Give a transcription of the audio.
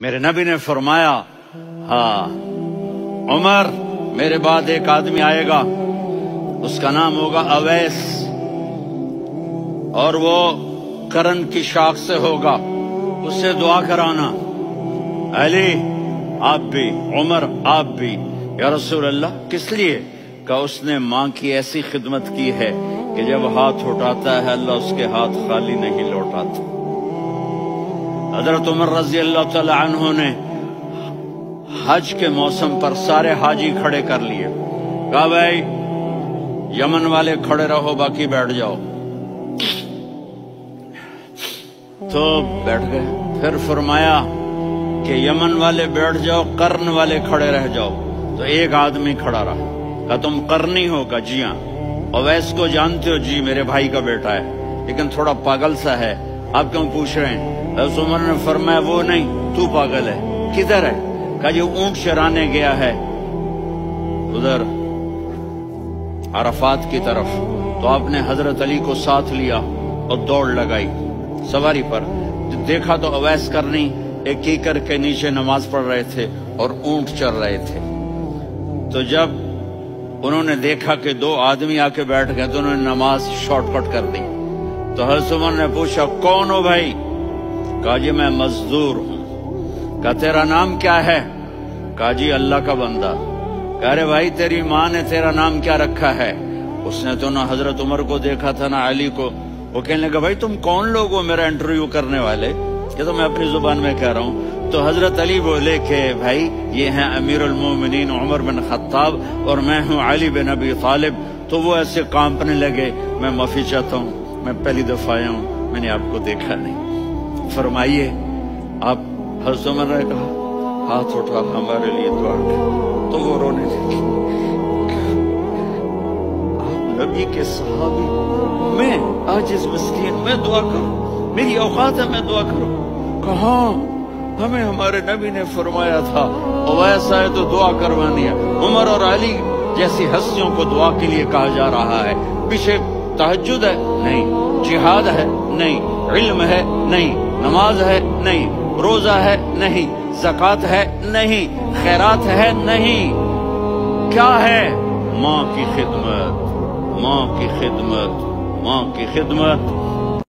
मेरे नबी ने फरमाया हाँ उमर, मेरे बाद एक आदमी आएगा, उसका नाम होगा अवैस, और वो करण की शाख से होगा, उससे दुआ कराना। अली, आप भी, उमर, आप भी, या रसूल अल्लाह किस लिए? का उसने माँ की ऐसी खिदमत की है कि जब हाथ उठाता है, अल्लाह उसके हाथ खाली नहीं लौटाता। हज़रत उमर रज़ी अल्लाह तु ने हज के मौसम पर सारे हाजी खड़े कर लिए। कहा, भाई, यमन वाले खड़े रहो, बाकी बैठ जाओ। तो बैठ गए। फिर फरमाया कि यमन वाले बैठ जाओ कर्न वाले खड़े रह जाओ। तो एक आदमी खड़ा रहा। कहा, तुम करनी हो का? जी हाँ। अवैस को जानते हो? जी, मेरे भाई का बेटा है। लेकिन थोड़ा पागल सा है। आप क्यों पूछ रहे हैं? उमर ने फरमाया वो नहीं। तू पागल है। किधर है? कहा जी, ऊँट चराने गया है। उधर, अरफात की तरफ़। तो आपने हज़रत अली को साथ लिया और दौड़ लगाई। सवारी पर। देखा तो अवैस करनी एक कीकर के नीचे नमाज़ पढ़ रहे थे और ऊँट चल रहे थे। तो जब उन्होंने देखा कि दो आदमी आके बैठ गए तो उन्होंने नमाज़ शॉर्टकट कर दी। तो हरसुमन ने पूछा, कौन हो भाई? कहा, जी, मैं मजदूर हूँ। कहा, तेरा नाम क्या है? कहा, जी, अल्लाह का बंदा। कह रहे भाई, तेरी माँ ने तेरा नाम क्या रखा है? उसने तो ना हज़रत उमर को देखा था, ना अली को। वो कहने लगा, भाई, तुम कौन लोग हो मेरा इंटरव्यू करने वाले? ये तो मैं अपनी ज़ुबान में कह रहा हूँ। तो हज़रत अली बोले के, भाई, ये हैं अमीर उलमोमिन उमर बिन खत्ताब और मैं हूँ अली बिन अबी तालिब। तो वो ऐसे कांपने लगे, मैं माफ़ी चाहता हूँ, मैं पहली दफ़ा आया हूँ, मैंने आपको देखा नहीं। फरमाइए, आप हज़रत उमर ने कहा हाथ उठा हमारे लिए दुआ तो वो रोने लगे नबी के सहाबी, मैं आज इस मस्किन में दुआ करूँ। मेरी औकात है, मैं दुआ करूँ। कहा, हमें हमारे नबी ने फरमाया था वैसा है तो दुआ करवानी है। उमर और अली जैसी हस्तियों को दुआ के लिए कहा जा रहा है। पीछे तहजुद है? नहीं। जिहाद है? नहीं। इल्म है? नहीं। नमाज़ है नहीं, रोजा है नहीं, जक़ात है नहीं, खैरात है नहीं। क्या है? माँ की खिदमत, माँ की खिदमत, माँ की खिदमत।